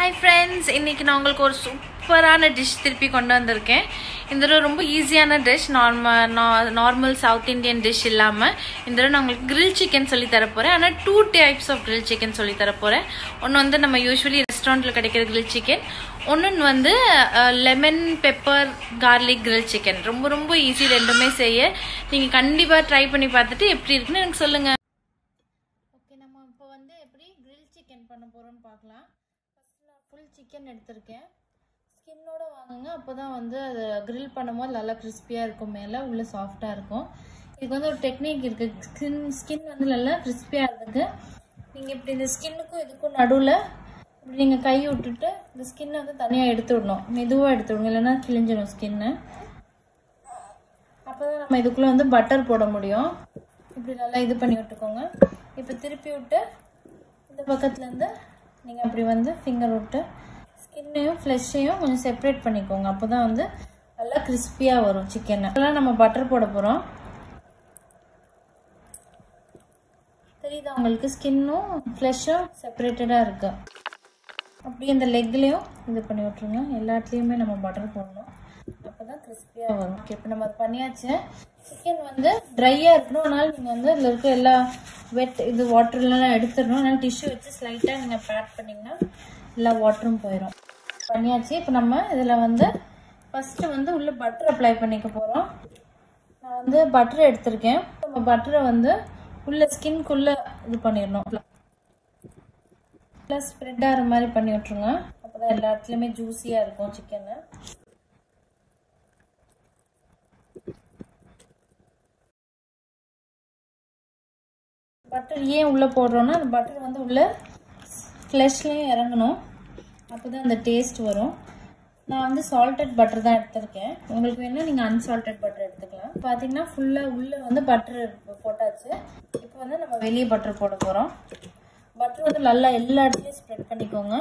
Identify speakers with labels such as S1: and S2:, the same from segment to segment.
S1: Hi friends இன்றைக்கி நான் உங்களுக்கு ஒரு சூப்பரான டிஷ் திருப்பி கொண்டு வந்திருக்கேன். இந்த தடவை ரொம்ப ஈஸியான dish normal normal south Indian dish இல்லாமல் இந்த தடவை நான் உங்களுக்கு கிரில் சிக்கன் சொல்லி தரப்போகிறேன் ஆனால் two types of grill chicken சொல்லி தரப்போகிறேன் ஒன்று வந்து நம்ம யூஸ்வலி ரெஸ்டாரண்ட்டில் கிடைக்கிற கிரில் சிக்கன் ஒன்று வந்து lemon pepper garlic grill chicken ரொம்ப ரொம்ப ஈஸி ரெண்டுமே செய்ய. நீங்கள் கண்டிப்பாக ட்ரை பண்ணி பார்த்துட்டு எப்படி இருக்குன்னு எனக்கு சொல்லுங்கள் ஓகே நம்ம இப்போ வந்து எப்படி கிரில் சிக்கன் பண்ண போகிறோம்னு பார்க்கலாம். ஃபுல் சிக்கன் எடுத்திருக்கேன். ஸ்கின்னோட வாங்குங்க. அப்போ தான் வந்து அது க்ரில் பண்ணும்போது நல்லா கிறிஸ்பியாக இருக்கும். மேலே உள்ளே சாஃப்டாக இருக்கும். இதுக்கு வந்து ஒரு டெக்னிக் இருக்குது ஸ்கின் ஸ்கின் வந்து நல்லா கிறிஸ்பியாக இருக்குது நீங்கள் இப்படி இந்த ஸ்கின்னுக்கும் இதுக்கும் நடுவில் இப்படி நீங்கள் கை விட்டுட்டு இந்த ஸ்கின்னை வந்து தனியாக எடுத்து விடணும். மெதுவாக எடுத்து விடணும் இல்லைன்னா கிழிஞ்சிடும் ஸ்கின்னு அப்போ தான் நம்ம இதுக்குள்ளே வந்து பட்டர் போட முடியும். இப்படி நல்லா இது பண்ணி விட்டுக்கோங்க. இப்போ திருப்பி விட்டு இந்த பக்கத்துலேருந்து நீங்கள் அப்படி வந்து ஃபிங்கர் விட்டு ஸ்கின்னையும் ஃப்ளெஷ்ஷையும் கொஞ்சம் செப்பரேட் பண்ணிக்கோங்க. அப்போ தான் வந்து நல்லா கிறிஸ்பியாக வரும் சிக்கனை அதெல்லாம் நம்ம பட்டர் போட போகிறோம் தெரியுதா உங்களுக்கு? ஸ்கின்னும் ஃப்ளெஷ்ஷும் செப்பரேட்டடாக இருக்குது அப்படியே இந்த லெக்லேயும் இது பண்ணி விட்ருங்க எல்லாத்துலேயுமே நம்ம பட்டர் போடணும். அப்போ தான் கிறிஸ்பியாக வரும். ஓகே இப்போ நம்ம பண்ணியாச்சு. சிக்கன் வந்து ட்ரையாக இருக்கணும். அதனால் நீங்கள் வந்து இதில் இருக்க எல்லா வெட் இது வாட்டர்லாம் எடுத்துடணும். அதனால் டிஷ்யூ வச்சு ஸ்லைட்டாக நீங்கள் பேட் பண்ணிங்கன்னா எல்லா வாட்டரும் போயிடும் பண்ணியாச்சு. இப்போ நம்ம இதில் வந்து ஃபஸ்ட்டு வந்து உள்ளே பட்டர் அப்ளை பண்ணிக்க போகிறோம் நான் வந்து பட்டர் எடுத்திருக்கேன். நம்ம பட்டரை வந்து உள்ள ஸ்கின்குள்ளே இது பண்ணிடணும். ப்ளஸ் ஸ்ப்ரெட் ஆகிற மாதிரி பண்ணி விட்ருங்க அப்போ தான் எல்லா இடத்துலையுமே ஜூஸியாக இருக்கும் சிக்கனு பட்டர் ஏன் உள்ளே போடுறோன்னா அந்த பட்டர் வந்து உள்ளே ஃப்ளஷ்லேயும் இறங்கணும். அப்போ தான் அந்த டேஸ்ட் வரும். நான் வந்து சால்டட் பட்டர் தான் எடுத்திருக்கேன். உங்களுக்கு வேணால் நீங்கள் அன்சால்டட் பட்டர் எடுத்துக்கலாம். பார்த்தீங்கன்னா ஃபுல்லாக உள்ளே வந்து பட்டர் போட்டாச்சு. இப்போ வந்து நம்ம வெளியே பட்டர் போட போகிறோம் பட்டர் வந்து நல்லா எல்லா இடத்துலையும் ஸ்ப்ரெட் பண்ணிக்கோங்க.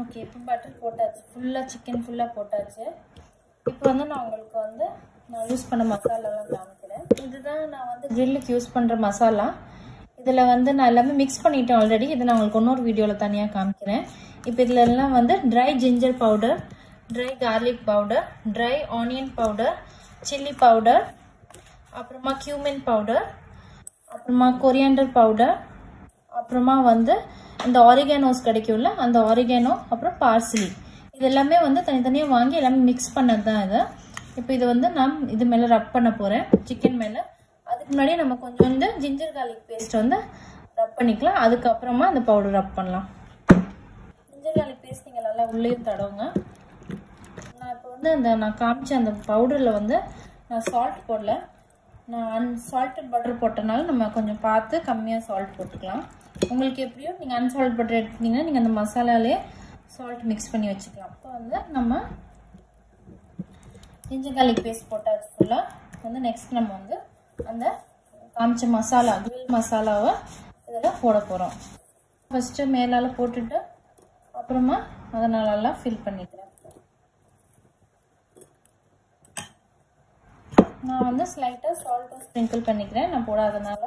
S1: ஓகே இப்போ பட்டர் போட்டாச்சு. ஃபுல்லாக சிக்கன் ஃபுல்லாக போட்டாச்சு. இப்போ வந்து நான் உங்களுக்கு வந்து நான் யூஸ் பண்ண மசாலாலாம் காமிக்கிறேன் இதுதான் நான் வந்து கிரில்லுக்கு யூஸ் பண்ணுற மசாலா. இதில் வந்து நான் எல்லாமே மிக்ஸ் பண்ணிட்டேன் ஆல்ரெடி இதை நான் உங்களுக்கு இன்னொரு வீடியோவில் தனியாக காமிக்கிறேன். இப்போ இதில் எல்லாம் வந்து dry ginger powder dry garlic powder dry onion powder chilli powder அப்புறமா கியூமின் பவுடர் அப்புறமா கொரியாண்டர் பவுடர் அப்புறமா வந்து இந்த ஆரிகேனோஸ் கிடைக்கும்ல அந்த ஆரிகேனோ அப்புறம் பார்சலி இது எல்லாமே வந்து தனித்தனியாக வாங்கி எல்லாமே மிக்ஸ் பண்ணது தான் இது. இப்போ இது வந்து நான் இது மேலே ரப் பண்ண போகிறேன் சிக்கன் மேலே. அதுக்கு முன்னாடி நம்ம கொஞ்சம் வந்து ஜிஞ்சர் கார்லிக் பேஸ்ட் வந்து ரப் பண்ணிக்கலாம். அதுக்கப்புறமா அந்த பவுடர் ரப் பண்ணலாம். ஜிஞ்சர் கார்லிக் பேஸ்ட் நீங்கள் நல்லா உள்ளேயும் தடவுங்க. நான் இப்போ வந்து அந்த நான் காமிச்ச அந்த பவுடரில் வந்து நான் சால்ட் போடல. நான் அன்சால்ட் பட்டர் போட்டனால நம்ம கொஞ்சம் பார்த்து கம்மியாக சால்ட் போட்டுக்கலாம். உங்களுக்கு எப்படியோ நீங்கள் அன்சால்ட் பட்டர் எடுத்தீங்கன்னா நீங்கள் அந்த மசாலாலே சால்ட் மிக்ஸ் பண்ணி வச்சுக்கலாம். இப்போ வந்து நம்ம ஜிஞ்சர் கார்லிக் பேஸ்ட் போட்டாச்சு ஃபுல்லாக வந்து நெக்ஸ்ட் நம்ம வந்து அந்த காமிச்ச மசாலா கிரில் மசாலாவை இதில் போட போகிறோம் ஃபஸ்ட்டு மேலால் போட்டுட்டு அப்புறமா அதை நல்லா ஃபில் பண்ணிக்கிறேன். நான் வந்து ஸ்லைட்டாக சால்ட்டும் ஸ்ப்ரிங்கிள் பண்ணிக்கிறேன். நான் போடாதனால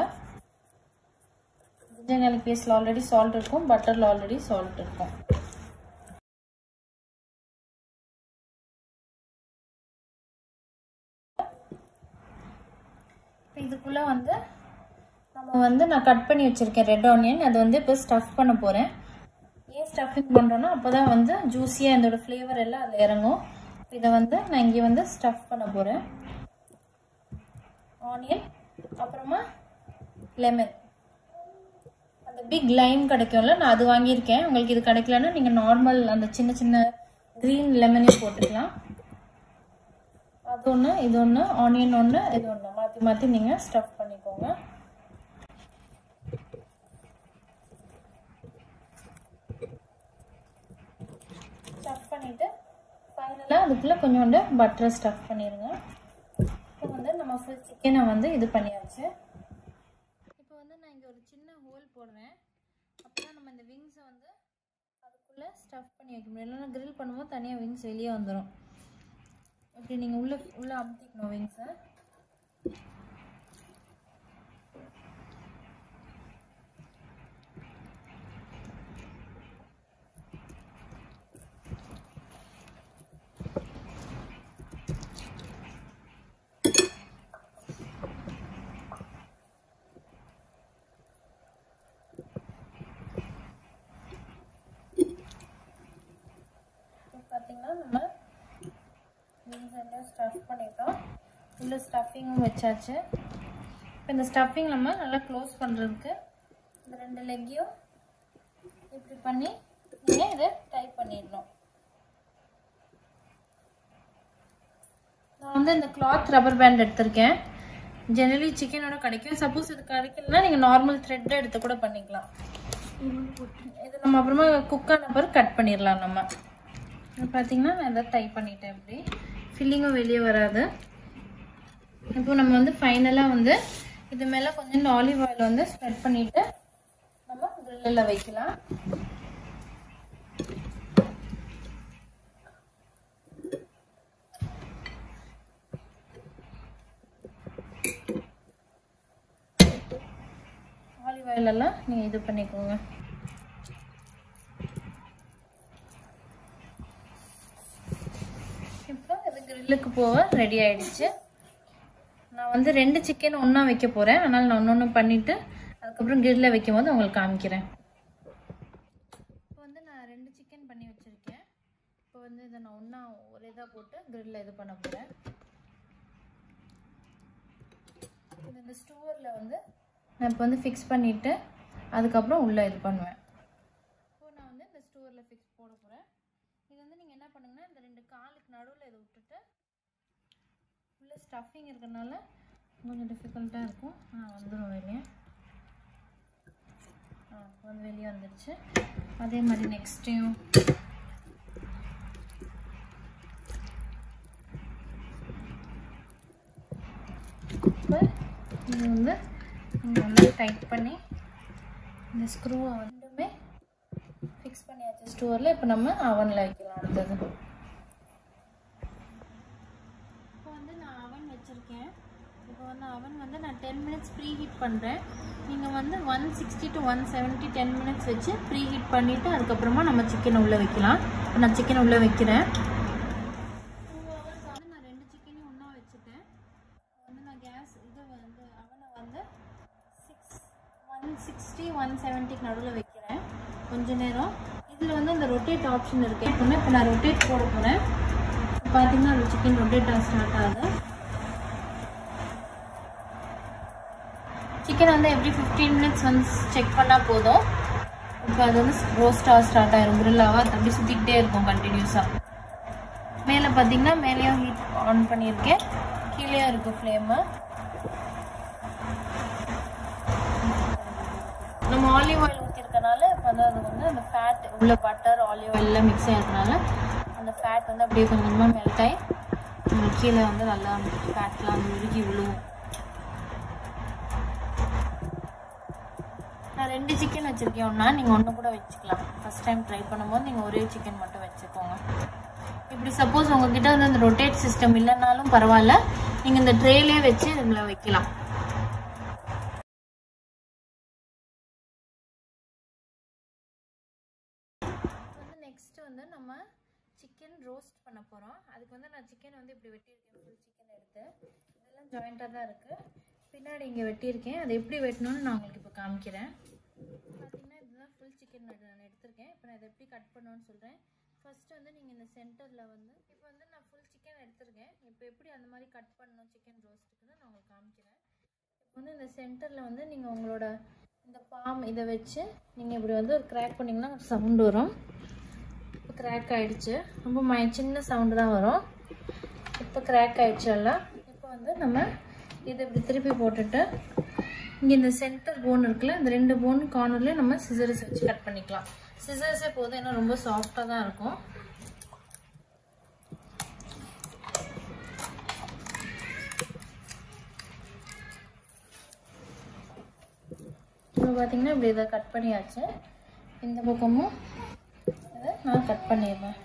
S1: ஜிஞ்சர் கார்லிக் ஆல்ரெடி சால்ட் இருக்கும் பட்டரில் ஆல்ரெடி சால்ட் இருக்கும். இதுக்குள்ளே வந்து நம்ம வந்து நான் கட் பண்ணி வச்சுருக்கேன் ரெட் ஆனியன் அது வந்து இப்போ ஸ்டஃப் பண்ண போகிறேன் ஏன் ஸ்டஃபிங் பண்ணுறோன்னா அப்போ தான் வந்து ஜூஸியாக இதோட ஃப்ளேவர் எல்லாம் அதில் இறங்கும். இதை வந்து நான் இங்கே வந்து ஸ்டஃப் பண்ண போகிறேன் ஆனியன் அப்புறமா லெமன் அந்த பிக் லைம் கிடைக்கும்ல நான் அது வாங்கியிருக்கேன். உங்களுக்கு இது கிடைக்கலன்னா நீங்கள் நார்மல் அந்த சின்ன சின்ன க்ரீன் லெமனையும் போட்டுக்கலாம். அது ஒன்று இது ஒன்று ஆனியன் ஒன்று இது ஒன்று மாற்றி மாற்றி நீங்கள் ஸ்டஃப் பண்ணிக்கோங்க. ஸ்டஃப் பண்ணிவிட்டு ஃபைனலாக அதுக்குள்ளே கொஞ்சோண்டு பட்டரை ஸ்டஃப் பண்ணிடுங்க இப்போ வந்து நம்ம ஃபுல் சிக்கனை வந்து இது பண்ணியாச்சு. இப்போ வந்து நான் இங்கே ஒரு சின்ன ஹோல் போடுவேன் அப்போ நம்ம இந்த விங்ஸை வந்து அதுக்குள்ளே ஸ்டஃப் பண்ணி வைக்க முடியும். இல்லைன்னா க்ரில் பண்ணும்போது தனியாக விங்ஸ் வெளியே வந்துடும் இப்படி நீங்கள் உள்ளே உள்ளே அமுத்திக்கணும் விங்ஸை பார்த்தீங்கன்னா நம்ம? ஸ்டஃப் பண்ணிட்டோம். உள்ள ஸ்டஃபிங்கும் வச்சாச்சு. இப்போ இந்த ஸ்டஃபிங் நம்ம நல்லா க்ளோஸ் பண்ணுறதுக்கு இந்த ரெண்டு லெக்கையும் இப்படி பண்ணி நீங்கள் இதை டைப் பண்ணிடணும். நான் வந்து இந்த கிளாத் ரப்பர் பேண்ட் எடுத்திருக்கேன். ஜெனரலி சிக்கனோட கிடைக்கும். சப்போஸ் இது கிடைக்கலனா நீங்கள் நார்மல் த்ரெட் எடுத்து கூட பண்ணிக்கலாம். இது நம்ம அப்புறமா குக் ஆன பிறகு கட் பண்ணிடலாம் நம்ம. பார்த்தீங்கன்னா நான் இதை டைப் பண்ணிட்டேன் இப்படி. ஃபில்லிங்கும் வெளியே வராது. இப்போ நம்ம வந்து ஃபைனலாக வந்து இது மேலே கொஞ்சம் ஆலிவ் ஆயில் வந்து ஸ்ப்ரெட் பண்ணிவிட்டு நம்ம கிரில்லில் வைக்கலாம். ஆலிவ் ஆயிலெல்லாம் நீங்கள் இது பண்ணிக்கோங்க இப்போ இது போக ரெடி ஆயிடுச்சு. நான் வந்து ரெண்டு சிக்கன் ஒன்றா வைக்க போகிறேன் அதனால் நான் ஒன்று ஒன்று பண்ணிவிட்டு அதுக்கப்புறம் கிரில்லில் வைக்கும் போது உங்களுக்கு காமிக்கிறேன். இப்போ வந்து நான் ரெண்டு சிக்கன் பண்ணி வச்சுருக்கேன். இப்போ வந்து இதை நான் ஒன்றா ஒரு இதாக போட்டு கிரில்லில் இது பண்ண போகிறேன் இந்த ஸ்டூவரில் வந்து நான் இப்போ வந்து ஃபிக்ஸ் பண்ணிவிட்டு அதுக்கப்புறம் உள்ளே இது பண்ணுவேன். இப்போ நான் வந்து இந்த ஸ்டூவரில் ஃபிக்ஸ் போட போகிறேன் இது வந்து நீங்கள் என்ன பண்ணுங்கன்னா இந்த ரெண்டு காலுக்கு நடுவில் இதை விட்டுட்டு உள்ள ஸ்டஃபிங் இருக்கிறதுனால கொஞ்சம் டிஃபிகல்ட்டாக இருக்கும். ஆ வந்துடும் வெளியே. ஆ வந்து வெளியே வந்துடுச்சு அதே மாதிரி நெக்ஸ்ட்டையும் இப்போ இது வந்து நல்லா வந்து டைட் பண்ணி இந்த ஸ்க்ரூவை வந்துமே ஃபிக்ஸ் பண்ணியாச்சு. ஸ்டோரில் இப்போ நம்ம அவனில் வைக்கலாம் அடுத்தது இப்போ வந்து நான் அவன் வச்சுருக்கேன் இப்போ வந்து அவன் வந்து நான் டென் மினிட்ஸ் ப்ரீ ஹீட் பண்ணுறேன் நீங்கள் வந்து one sixty to one seventy ten minutes வச்சு ப்ரீ ஹீட் பண்ணிவிட்டு அதுக்கப்புறமா நம்ம சிக்கனை உள்ளே வைக்கலாம். இப்போ நான் சிக்கன் உள்ளே வைக்கிறேன். டூ ஹவர்ஸ் வந்து நான் ரெண்டு சிக்கனையும் ஒன்றா வச்சுட்டேன். வந்து நான் கேஸ் இது வந்து அவனை வந்து சிக்ஸ் ஒன் சிக்ஸ்டி ஒன் செவன்ட்டிக்கு நடுவில் வைக்கிறேன். கொஞ்ச நேரம். இதில் வந்து அந்த ரொட்டேட் ஆப்ஷன் இருக்கு. எப்பவுமே இப்போ நான் ரொட்டேட் போட போகிறேன் பார்த்தீங்கன்னா அது சிக்கன் ரொட்டேட் ஸ்டார்ட் ஆகுது. சிக்கன் வந்து எவ்ரி ஃபிஃப்டீன் மினிட்ஸ் வந்து செக் பண்ணால் போதும். இப்போ அது வந்து ரோஸ்டாக ஸ்டார்ட் ஆயிரும். கிரில்லாக அது அப்படி சுற்றிக்கிட்டே இருக்கும் கண்டினியூஸாக மேலே பார்த்தீங்கன்னா மேலேயும் ஹீட் ஆன் பண்ணியிருக்கேன். கீழேயும் இருக்குது ஃப்ளேமு நம்ம ஆலிவ் ஆயில் ஊற்றிருக்கனால இப்போ வந்து அது வந்து அந்த ஃபேட் உள்ள பட்டர் ஆலிவ் ஆயிலில் மிக்ஸ் ஆகிருக்கனால அந்த ஃபேட் வந்து அப்படியே கொஞ்சம் கொஞ்சமாக மெல்ட் ஆகி கீழே வந்து நல்லா ஃபேட்லாம் உருகி விழுவும் ரெண்டு சிக்கன் வச்சுருக்கீங்கன்னா ஒன்றா நீங்கள் ஒன்று கூட வச்சுக்கலாம். ஃபஸ்ட் டைம் ட்ரை பண்ணும்போது நீங்கள் ஒரே சிக்கன் மட்டும் வச்சுக்கோங்க. இப்படி சப்போஸ் உங்ககிட்ட வந்து அந்த ரொட்டேட் சிஸ்டம் இல்லைனாலும் பரவாயில்ல. நீங்கள் இந்த ட்ரேலே வச்சு இதில் வைக்கலாம். வந்து நெக்ஸ்ட் வந்து நம்ம சிக்கன் ரோஸ்ட் பண்ண போகிறோம் அதுக்கு வந்து நான் சிக்கன் வந்து இப்படி வெட்டியிருக்கேன். ஃபுல் சிக்கன் எடுத்து. இதெல்லாம் ஜாயிண்ட்டாக தான் இருக்குது பின்னாடி இங்கே வெட்டியிருக்கேன். அதை எப்படி வெட்டணும்னு நான் உங்களுக்கு இப்போ காமிக்கிறேன். பார்த்தீங்கன்னா இதுதான் ஃபுல் சிக்கன் நான் எடுத்திருக்கேன். இப்போ நான் இதை எப்படி கட் பண்ணணும்னு சொல்கிறேன் ஃபஸ்ட்டு வந்து நீங்கள் இந்த சென்டரில் வந்து இப்போ வந்து நான் ஃபுல் சிக்கன் எடுத்திருக்கேன். இப்போ எப்படி அந்த மாதிரி கட் பண்ணணும் சிக்கன் ரோஸ்ட்டுக்குன்னு நான் உங்களுக்கு காமிக்கிறேன். இப்போ வந்து இந்த சென்டரில் வந்து நீங்கள் உங்களோட இந்த பாம் இதை வச்சு நீங்கள் இப்படி வந்து ஒரு கிராக் பண்ணிங்கன்னா சவுண்டு வரும். இப்போ கிராக் ஆகிடுச்சு ரொம்ப ம சின்ன சவுண்டு தான் வரும். இப்போ கிராக் ஆகிடுச்சு எல்லாம். இப்போ வந்து நம்ம இதை இப்படி திருப்பி போட்டுட்டு இங்கே இந்த சென்டர் போன் இருக்குல்ல இந்த ரெண்டு போன் கார்னர்லேயும் நம்ம சிசர்ஸ் வச்சு கட் பண்ணிக்கலாம். சிசர்ஸே போதும் ஏன்னா ரொம்ப சாஃப்டாக தான் இருக்கும். இப்போ பார்த்தீங்கன்னா இப்படி இதை கட் பண்ணியாச்சு. இந்த பக்கமும் இதை நான் கட் பண்ணிடுறேன்.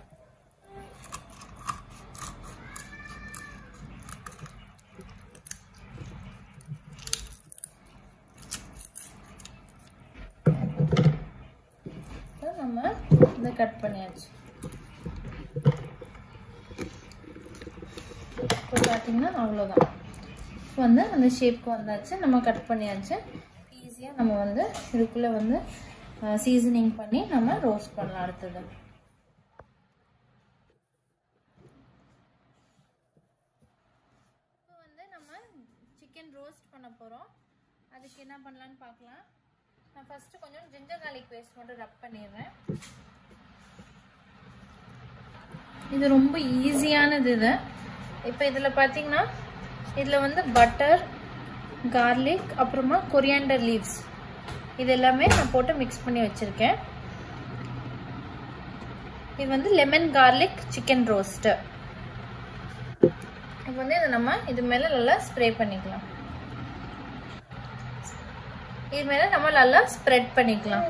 S1: நம்ம இதை கட் பண்ணியாச்சு. இப்போ பார்த்தீங்கன்னா அவ்வளோதான் வந்து அந்த ஷேப்க்கு வந்தாச்சு நம்ம கட் பண்ணியாச்சு. ஈஸியாக நம்ம வந்து இதுக்குள்ளே வந்து சீசனிங் பண்ணி நம்ம ரோஸ்ட் பண்ணலாம் அடுத்தது. சிக்கன் ரோஸ்ட் பண்ண போகிறோம் அதுக்கு என்ன பண்ணலான்னு பார்க்கலாம். நான் ஃபஸ்ட்டு கொஞ்சம் ஜிஞ்சர் கார்லிக் பேஸ்ட் மட்டும் ரப் பண்ணிடுறேன். இது ரொம்ப ஈஸியானது இது. இப்போ இதில் பார்த்தீங்கன்னா இதில் வந்து பட்டர் கார்லிக் அப்புறமா கொரியாண்டர் லீவ்ஸ் இது எல்லாமே நான் போட்டு மிக்ஸ் பண்ணி வச்சுருக்கேன். இது வந்து லெமன் கார்லிக் சிக்கன் ரோஸ்ட்டு இப்போ வந்து இதை நம்ம இது மேலே நல்லா ஸ்ப்ரே பண்ணிக்கலாம். இது மேலே நம்ம நல்லா ஸ்ப்ரெட் பண்ணிக்கலாம்.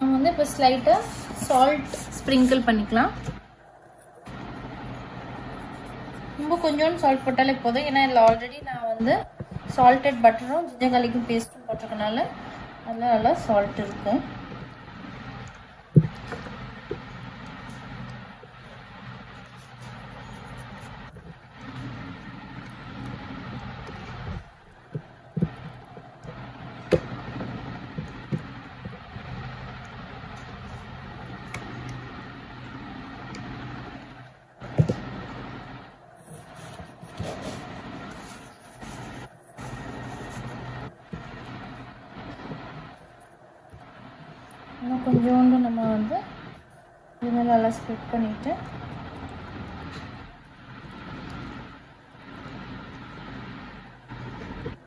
S1: நம்ம வந்து இப்போ ஸ்லைட்டாக சால்ட் ஸ்ப்ரிங்கிள் பண்ணிக்கலாம். ரொம்ப கொஞ்சோண்டு சால்ட் போட்டாலே போதும். ஏன்னா இதில் ஆல்ரெடி நான் வந்து சால்டட் பட்டரும் ஜிஞ்சர் garlicம் பேஸ்ட்டும் போட்டிருக்கனால அதில் நல்லா சால்ட் இருக்கும். கொஞ்சோண்டு நம்ம வந்து இது மேலே நல்லா ஸ்ப்ரெட் பண்ணிவிட்டு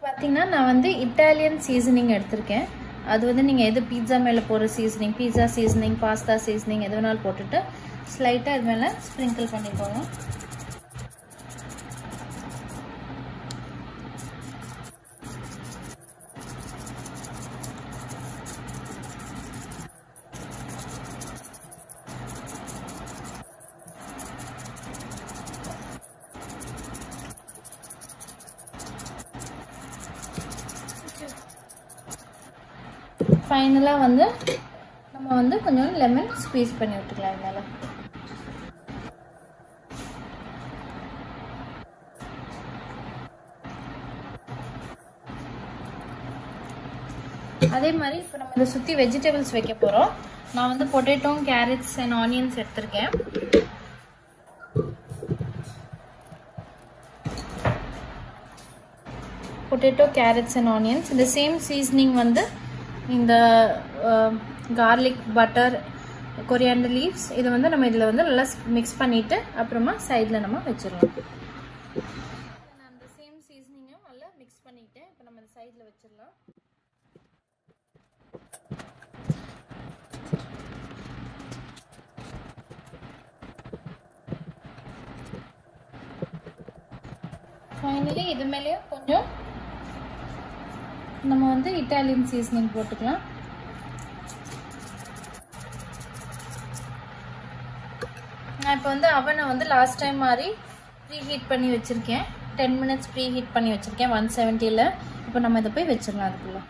S1: பார்த்தீங்கன்னா நான் வந்து இட்டாலியன் சீசனிங் எடுத்திருக்கேன். அது வந்து நீங்கள் எது பீட்சா மேலே போகிற seasoning pizza seasoning pasta seasoning எது வேணாலும் போட்டுட்டு ஸ்லைட்டாக இது மேலே ஸ்ப்ரிங்கிள் பண்ணிக்கோங்க. ஃபைனலாக வந்து நம்ம வந்து கொஞ்சம் லெமன் ஸ்பீஸ் பண்ணி விட்டுக்கலாம் இதனால அதே மாதிரி இப்போ நம்ம இதை சுற்றி வெஜிடபிள்ஸ் வைக்க போகிறோம் நான் வந்து பொட்டேட்டோ கேரட்ஸ் அண்ட் ஆனியன்ஸ் எடுத்திருக்கேன். பொட்டேட்டோ கேரட்ஸ் அண்ட் ஆனியன்ஸ் இந்த சேம் சீசனிங் வந்து இந்த கார்லிக் பட்டர் கொரியாண்டர் லீவ்ஸ் இதை வந்து நம்ம இதில் வந்து நல்லா மிக்ஸ் பண்ணிவிட்டு அப்புறமா சைடில் நம்ம வச்சிடலாம். நான் அந்த சேம் சீசனிங்கும் நல்லா மிக்ஸ் பண்ணிக்கிட்டேன் இப்போ நம்ம இந்த சைடில் வச்சிடலாம். ஃபைனலி இது மேலேயும் கொஞ்சம் நம்ம வந்து இட்டாலியன் சீசனிங் போட்டுக்கலாம். நான் இப்போ வந்து அவனை வந்து லாஸ்ட் டைம் மாதிரி ப்ரீ ஹீட் பண்ணி வச்சுருக்கேன். டென் மினிட்ஸ் ப்ரீ ஹீட் பண்ணி வச்சுருக்கேன் ஒன் செவன்ட்டியில் இப்போ நம்ம இதை போய் வச்சிடலாம் அதுக்குள்ளே.